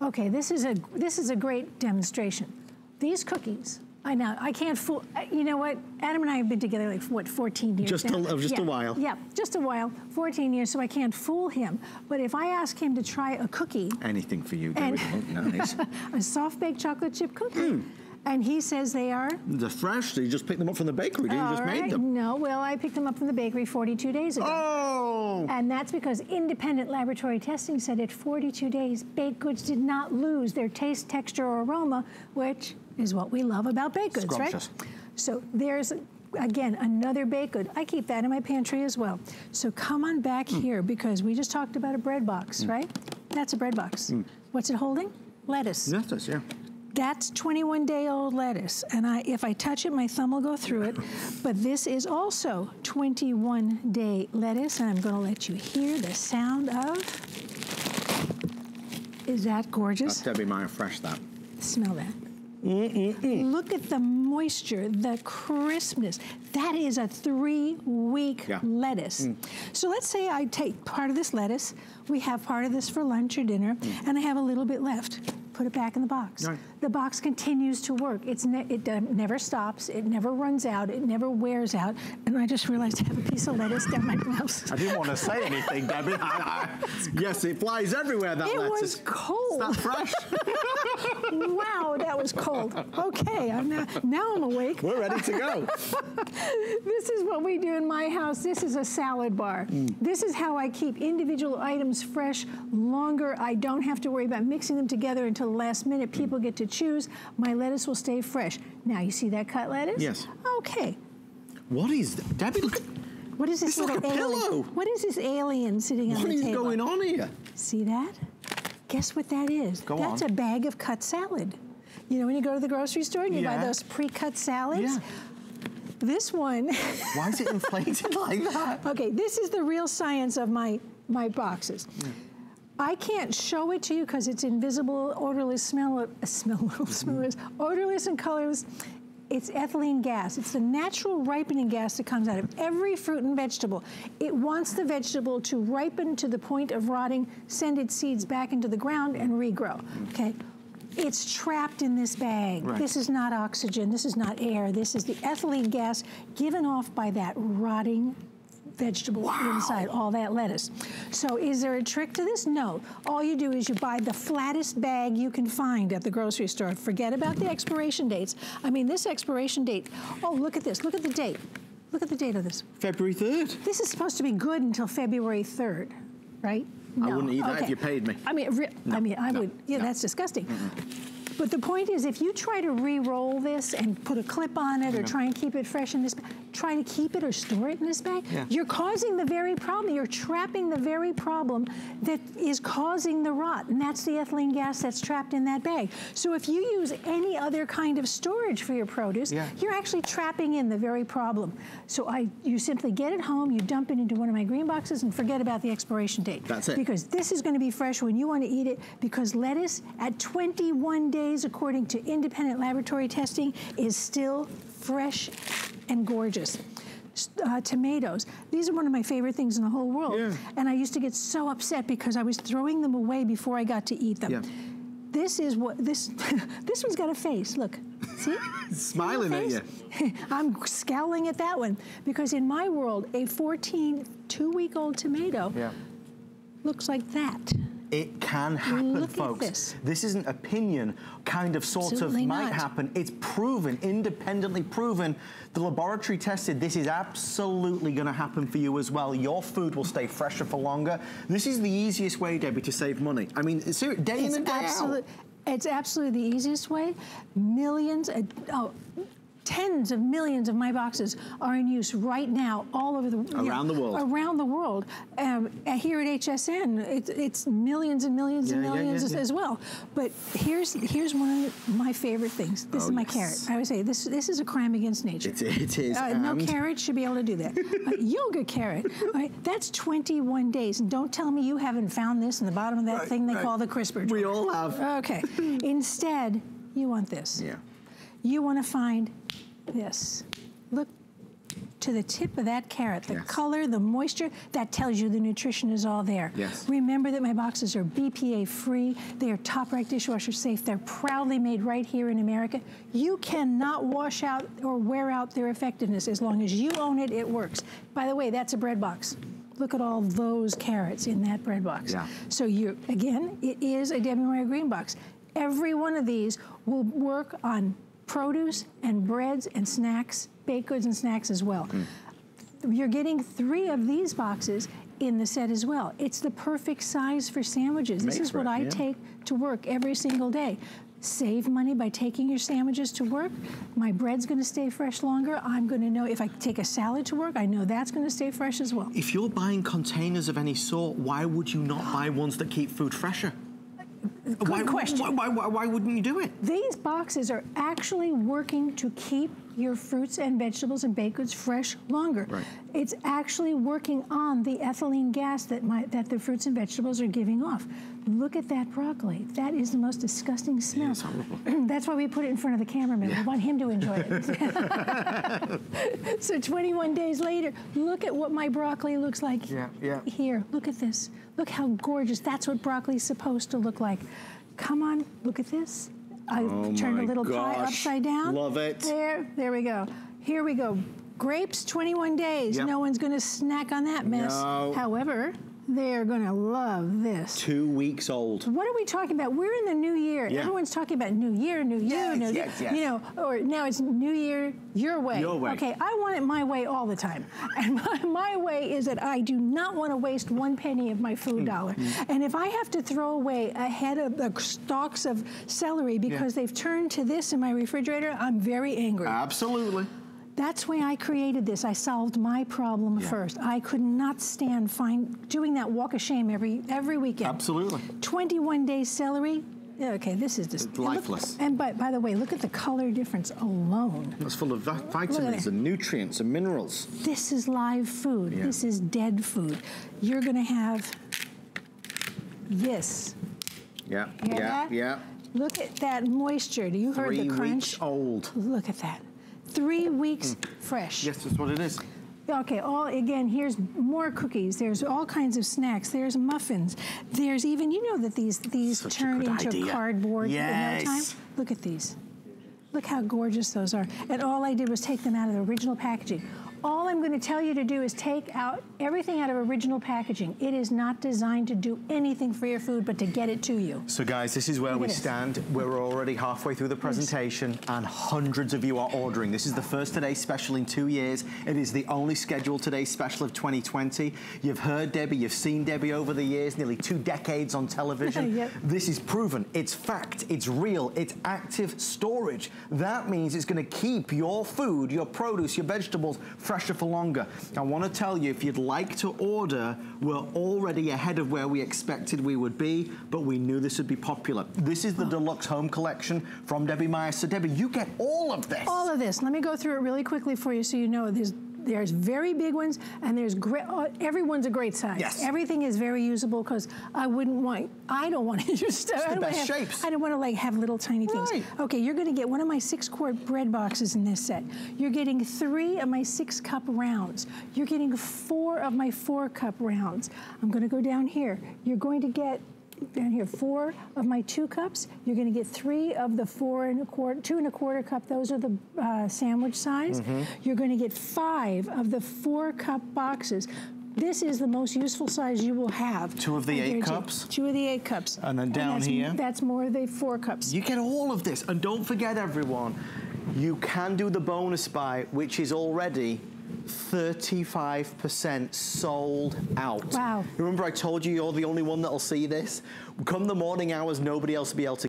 Okay, this is a this is a great demonstration. These cookies, I know, I can't fool, uh, you know what? Adam and I have been together like, what, 14 years Just, now? a, just yeah, a while. Yeah, just a while, 14 years, so I can't fool him. But if I ask him to try a cookie, Anything for you, And- David. Oh, nice. a soft baked chocolate chip cookie, Hmm. and he says they are They're fresh, so you just picked them up from the bakery, didn't you? all just right. made them. No, well, I picked them up from the bakery 42 days ago. Oh! And that's because independent laboratory testing said at 42 days, baked goods did not lose their taste, texture, or aroma, which is what we love about baked goods, Scrumptious. right? So there's, again, another baked good. I keep that in my pantry as well. So come on back Hmm. here because we just talked about a bread box, right? That's a bread box. What's it holding? Lettuce. Lettuce, yeah. That's 21 day old lettuce. And I, if I touch it, my thumb will go through it. But this is also 21 day lettuce. And I'm gonna let you hear the sound of, is that gorgeous? That's Debbie Meyer fresh, that. Smell that. Look at the moisture, the crispness. That is a three week Yeah. lettuce. So let's say I take part of this lettuce, we have part of this for lunch or dinner, and I have a little bit left. Put it back in the box. Right. The box continues to work. It's ne it uh, never stops, it never runs out, it never wears out. And I just realized I have a piece of lettuce down my blouse. I didn't want to say anything, Debbie. yes, it flies everywhere, that It lettuce. was cold. Is that fresh? wow, that was cold. Okay, I'm now, now I'm awake. We're ready to go. This is what we do in my house. This is a salad bar. Mm. This is how I keep individual items fresh longer. I don't have to worry about mixing them together until the last minute. People get to choose. My lettuce will stay fresh. Now, you see that cut lettuce? Yes. Okay. What is that? Debbie, look at What is this like little a alien? pillow. What is this alien sitting on what the is table? going on here. See that? Guess what that is? Go That's on. a bag of cut salad. You know when you go to the grocery store and you buy those pre-cut salads? Yeah. This one Why is it inflated like that? Okay, this is the real science of my, my boxes. I can't show it to you because it's invisible, odorless, smell, uh, smell, smellless, odorless and colorless. It's ethylene gas. It's the natural ripening gas that comes out of every fruit and vegetable. It wants the vegetable to ripen to the point of rotting, send its seeds back into the ground and regrow, okay? It's trapped in this bag. Right. This is not oxygen, this is not air. This is the ethylene gas given off by that rotting vegetable inside all that lettuce. So is there a trick to this? No. All you do is you buy the flattest bag you can find at the grocery store. Forget about the expiration dates. I mean, this expiration date, oh, look at this. Look at the date. Look at the date of this. February 3rd. This is supposed to be good until February 3rd, right? I wouldn't eat that if you paid me. I mean, re- I mean, I no, would. Yeah, no. that's disgusting. But the point is, if you try to re-roll this and put a clip on it, or try and keep it fresh in this, bag, try to keep it or store it in this bag, Yeah. you're causing the very problem. You're trapping the very problem that is causing the rot, and that's the ethylene gas that's trapped in that bag. So if you use any other kind of storage for your produce, Yeah. you're actually trapping in the very problem. So I, you simply get it home, you dump it into one of my green boxes, and forget about the expiration date. That's it. Because this is going to be fresh when you want to eat it. Because lettuce at 21 days, according to independent laboratory testing, is still fresh and gorgeous. Uh, tomatoes. These are one of my favorite things in the whole world. Yeah. And I used to get so upset because I was throwing them away before I got to eat them. Yeah. This is what this this one's got a face. Look, see? Smiling at you. I'm scowling at that one because in my world, a 14, two-week-old tomato Yeah. looks like that. It can happen, Look folks. this. isn't opinion, kind of, sort Absolutely of, might not. happen. It's proven, independently proven. The laboratory tested this is absolutely going to happen for you as well. Your food will stay fresher for longer. This is the easiest way, Debbie, to save money. I mean, ser- day in It's and day absolute, it's absolutely the easiest way. Millions, uh, oh, tens of millions of my boxes are in use right now all over the you know, Around the world. Around the world. Um, uh, here at HSN, it, it's millions and millions and Yeah, yeah, millions yeah, as, yeah. as well. But here's here's one of my favorite things. This Oh, is my yes. carrot. I would say this this is a crime against nature. It, it is. Uh, no carrot should be able to do that. Uh, yoga carrot, right, that's 21 days. And don't tell me you haven't found this in the bottom of that Right, thing they right. call the crisper. We all have. Okay. Instead, you want this. Yeah. You want to find this. Look, to the tip of that carrot. The Yes. color, the moisture, that tells you the nutrition is all there. Yes. Remember that my boxes are BPA free. They are top rack dishwasher safe. They're proudly made right here in America. You cannot wash out or wear out their effectiveness. As long as you own it, it works. By the way, that's a bread box. Look at all those carrots in that bread box. Yeah. So you again, it is a Debbie green box. Every one of these will work on produce and breads and snacks, baked goods and snacks as well. Hmm. You're getting three of these boxes in the set as well. It's the perfect size for sandwiches. This is what I yeah. take to work every single day. Save money by taking your sandwiches to work. My bread's going to stay fresh longer. I'm going to know if I take a salad to work, I know that's going to stay fresh as well. If you're buying containers of any sort, why would you not buy ones that keep food fresher? Good why, question. Why, why, why, wouldn't you do it? These boxes are actually working to keep your fruits and vegetables and baked goods fresh longer. Right. It's actually working on the ethylene gas that my, that the fruits and vegetables are giving off. Look at that broccoli. That is the most disgusting smell. That's why we put it in front of the cameraman. We want him to enjoy it. so 21 days later, look at what my broccoli looks like Yeah, yeah. here. Look at this. Look how gorgeous. That's what broccoli's supposed to look like. Come on, look at this. I Oh turned a little pie upside down. Love it. There, there we go. Here we go. Grapes, 21 days. Yep. No one's going to snack on that mess. No. However, they're going to love this. Two weeks old. What are we talking about? We're in the new year. Yeah. Everyone's talking about new year, new year, Yes, new yes, yes. you know, or now it's new year your way. Your way. Okay, I want it my way all the time. And my, my way is that I do not want to waste one penny of my food mm-hmm. dollar. And if I have to throw away a head of the stalks of celery because they've turned to this in my refrigerator, I'm very angry. Absolutely. That's why I created this. I solved my problem first. I could not stand find doing that walk of shame every every weekend. Absolutely. 21 days celery. Yeah, Okay, this is just It's lifeless. and by, by the way, look at the color difference alone. It's full of vitamins it. and nutrients and minerals. This is live food. Yeah. This is dead food. You're going to have this. Yeah, yeah, that? yeah. Look at that moisture. Do you heard the crunch? Three weeks old. Look at that. Three weeks fresh. Yes, that's what it is. Okay, all again, here's more cookies. There's all kinds of snacks. There's muffins. There's even, you know that these these Such turn into idea. cardboard in no time. Yes. Look at these. Look how gorgeous those are. And all I did was take them out of the original packaging. All I'm going to tell you to do is take out everything out of original packaging. It is not designed to do anything for your food but to get it to you. So guys, this is where Look we stand. We're already halfway through the presentation and hundreds of you are ordering. This is the first Today Special in two years. It is the only scheduled Today Special of 2020. You've heard Debbie, you've seen Debbie over the years, nearly two decades on television. Yep. This is proven, it's fact, it's real, it's active storage. That means it's gonna keep your food, your produce, your vegetables fresher for longer. I wanna tell you, if you'd like to order, we're already ahead of where we expected we would be, but we knew this would be popular. This is the Deluxe Home Collection from Debbie Meyer. So Debbie, you get all of this. All of this. Let me go through it really quickly for you so you know there's there's very big ones and there's great uh, everyone's a great size. Yes. Everything is very usable because I wouldn't want I don't want to use stuff. I the don't have, shapes. I don't want to like have little tiny things. Right. Okay, you're going to get one of my six quart bread boxes in this set. You're getting three of my six cup rounds. You're getting four of my four cup rounds. I'm going to go down here. You're going to get down here four of my two cups. You're going to get three of the four and a quarter, two and a quarter cup. Those are the uh, sandwich size. Mm-hmm. You're going to get five of the four cup boxes. This is the most useful size you will have. Two of the eight cups? Two of the eight cups. And then down that's, here? That's more of the four cups. You get all of this. And don't forget, everyone, you can do the bonus buy, which is already 35% sold out. Wow. Remember I told you you're the only one that'll see this? Come the morning hours, nobody else will be able to